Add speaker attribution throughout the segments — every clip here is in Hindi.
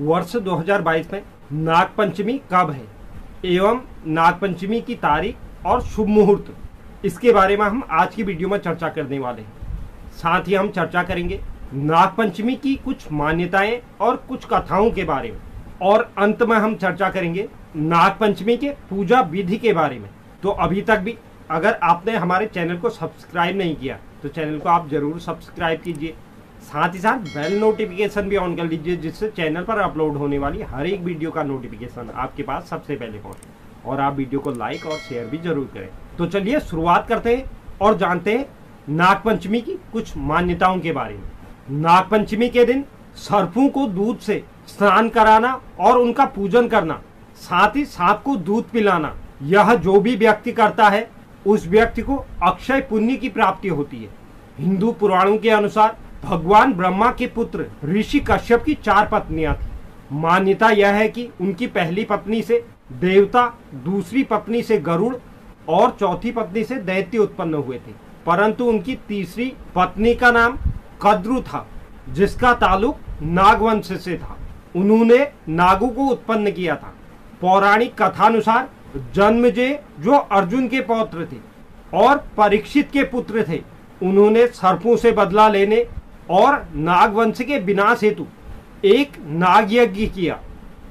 Speaker 1: वर्ष 2022 में नाग पंचमी कब है? एवं नाग पंचमी की तारीख और शुभ मुहूर्त। इसके बारे में हम आज की वीडियो में चर्चा करने वाले हैं। साथ ही हम चर्चा करेंगे नाग पंचमी की कुछ मान्यताएँ और कुछ कथाओं के बारे में। और अंत में हम चर्चा करेंगे नाग पंचमी के पूजा विधि के बारे में। तो अभी तक भी अगर आपने हमारे चैनल को सब्सक्राइब नहीं किया तो चैनल को आप ज़रूर सब्सक्राइब कीजिए। साथ ही साथ बेल नोटिफिकेशन भी ऑन कर लीजिए, जिससे चैनल पर अपलोड होने वाली हर एक वीडियो का नोटिफिकेशन आपके पास सबसे पहले पहुँचे। और आप वीडियो को लाइक और शेयर भी ज़रूर करें। तो चलिए शुरुआत करते हैं और जानते हैं नागपंचमी की कुछ मान्यताओं के बारे में। नागपंचमी के दिन सर्पों को दूध से स्नान कराना और उनका पूजन करना, साथ ही सांप को दूध पिलाना, यह जो भी व्यक्ति करता है, उस व्यक्ति को अक्षय पुण्य की प्राप्ति होती है। हिंदू पुराणों के अनुसार भगवान ब्रह्मा के पुत्र ऋषि कश्यप की चार पत्नियाँ थी। मान्यता यह है कि उनकी पहली पत्नी से देवता, दूसरी पत्नी से गरुड़ और चौथी पत्नी से दैत्य उत्पन्न हुए थे। परंतु उनकी तीसरी पत्नी का नाम कद्रु था, जिसका ताल्लुक नागवंश से था। उन्होंने नागु को उत्पन्न किया था। पौराणिक कथानुसार जन्मजे जो अर्जुन के पौत्र थे और परीक्षित के पुत्र थे, उन्होंने सर्पों से बदला लेने और नागवंश के विनाश हेतु एक नाग यज्ञ किया,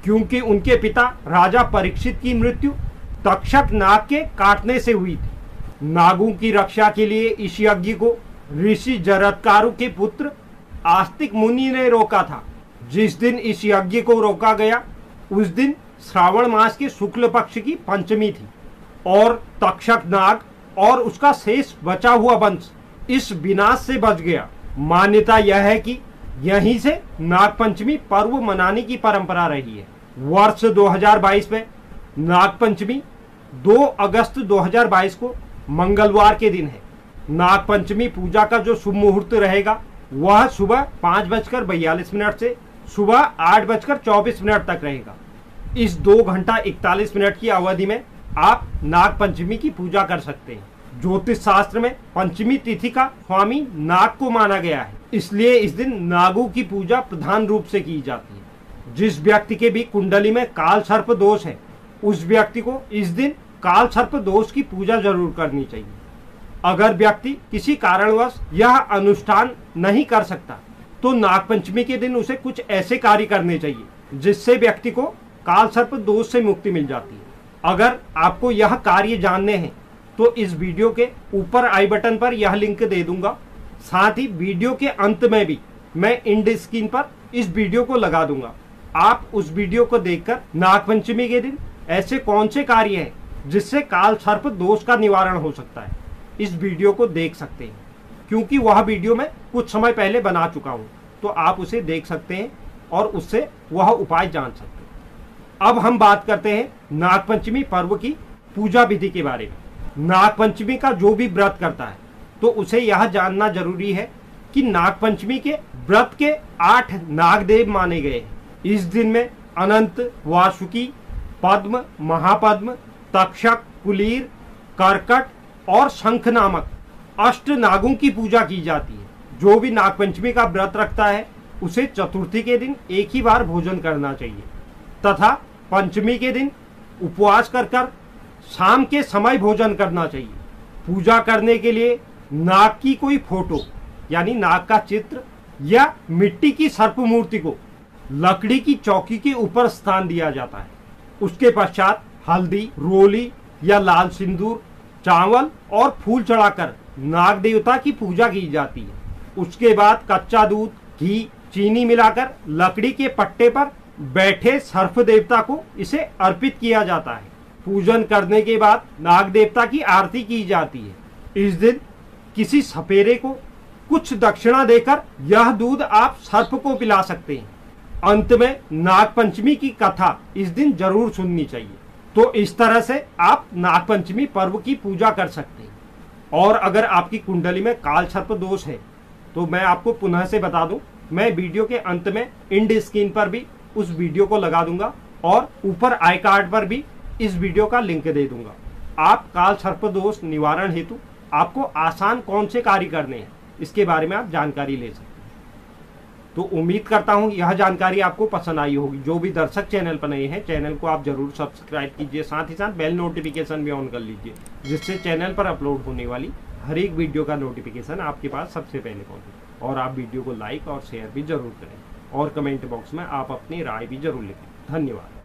Speaker 1: क्योंकि उनके पिता राजा परीक्षित की मृत्यु तक्षक नाग के काटने से हुई थी। नागों की रक्षा के लिए इस यज्ञ को ऋषि जरत्कारु के पुत्र आस्तिक मुनि ने रोका था। जिस दिन इस यज्ञ को रोका गया, उस दिन श्रावण मास के शुक्ल पक्ष की पंचमी थी और तक्षक नाग और उसका शेष बचा हुआ वंश इस विनाश से बच गया। मान्यता यह है कि यहीं से नागपंचमी पर्व मनाने की परंपरा रही है। वर्ष 2022 में नाग पंचमी 2 अगस्त 2022 को मंगलवार के दिन है। नागपंचमी पूजा का जो शुभ मुहूर्त रहेगा, वह सुबह पाँच बजकर बयालीस मिनट से सुबह आठ बजकर चौबीस मिनट तक रहेगा। इस दो घंटा इकतालीस मिनट की अवधि में आप नागपंचमी की पूजा कर सकते हैं। ज्योतिष शास्त्र में पंचमी तिथि का स्वामी नाग को माना गया है। इसलिए इस दिन नागों की पूजा प्रधान रूप से की जाती है। जिस व्यक्ति के भी कुंडली में काल सर्प दोष है, उस व्यक्ति को इस दिन काल सर्प दोष की पूजा ज़रूर करनी चाहिए। अगर व्यक्ति किसी कारणवश यह अनुष्ठान नहीं कर सकता तो नागपंचमी के दिन उसे कुछ ऐसे कार्य करने चाहिए, जिससे व्यक्ति को काल सर्प दोष से मुक्ति मिल जाती है। अगर आपको यह कार्य जानने हैं तो इस वीडियो के ऊपर आई बटन पर यह लिंक दे दूँगा। साथ ही वीडियो के अंत में भी मैं इंड स्क्रीन पर इस वीडियो को लगा दूँगा। आप उस वीडियो को देखकर नागपंचमी के दिन ऐसे कौन से कार्य हैं जिससे काल सर्प दोष का निवारण हो सकता है? इस वीडियो को देख सकते हैं। क्योंकि वह वीडियो मैं कुछ समय पहले बना चुका हूँ तो आप उसे देख सकते हैं और उससे वह उपाय जान सकते हैं। अब हम बात करते हैं नागपंचमी पर्व की पूजा विधि के बारे में। नागपंचमी का जो भी व्रत करता है तो उसे यह जानना ज़रूरी है कि नागपंचमी के व्रत के आठ नागदेव माने गए हैं। इस दिन में अनंत वासुकी, पद्म, महापद्म, तक्षक, कुलीर, करकट और शंख नामक अष्ट नागों की पूजा की जाती है। जो भी नागपंचमी का व्रत रखता है, उसे चतुर्थी के दिन एक ही बार भोजन करना चाहिए, तथा पंचमी के दिन उपवास कर कर शाम के समय भोजन करना चाहिए। पूजा करने के लिए नाग की कोई फ़ोटो, यानी नाग का चित्र, या मिट्टी की सर्प मूर्ति को लकड़ी की चौकी के ऊपर स्थान दिया जाता है। उसके पश्चात हल्दी, रोली, या लाल सिंदूर, चावल और फूल चढ़ाकर नाग देवता की पूजा की जाती है। उसके बाद कच्चा दूध, घी, चीनी मिलाकर लकड़ी के पट्टे पर बैठे सर्फ देवता को इसे अर्पित किया जाता है। पूजन करने के बाद नाग देवता की आरती की जाती है। इस दिन किसी सपेरे को कुछ दक्षिणा देकर यह दूध आप सर्प को पिला सकते हैं। अंत में नाग पंचमी की कथा इस दिन ज़रूर सुननी चाहिए। तो इस तरह से आप नागपंचमी पर्व की पूजा कर सकते हैं। और अगर आपकी कुंडली में काल सर्प दोष है तो मैं आपको पुनः से बता दूँ, मैं वीडियो के अंत में इंड स्क्रीन पर भी उस वीडियो को लगा दूँगा और ऊपर आई कार्ड पर भी इस वीडियो का लिंक दे दूँगा। आप काल सर्प दोष निवारण हेतु आपको आसान कौन से कार्य करने हैं, इसके बारे में आप जानकारी ले सकते तो उम्मीद करता हूँ यह जानकारी आपको पसंद आई होगी। जो भी दर्शक चैनल पर नए हैं, चैनल को आप ज़रूर सब्सक्राइब कीजिए, साथ ही साथ बेल नोटिफिकेशन भी ऑन कर लीजिए, जिससे चैनल पर अपलोड होने वाली हर एक वीडियो का नोटिफिकेशन आपके पास सबसे पहले पहुँचे। और आप वीडियो को लाइक और शेयर भी ज़रूर करें। और कमेंट बॉक्स में आप अपनी राय भी ज़रूर लिखें। धन्यवाद।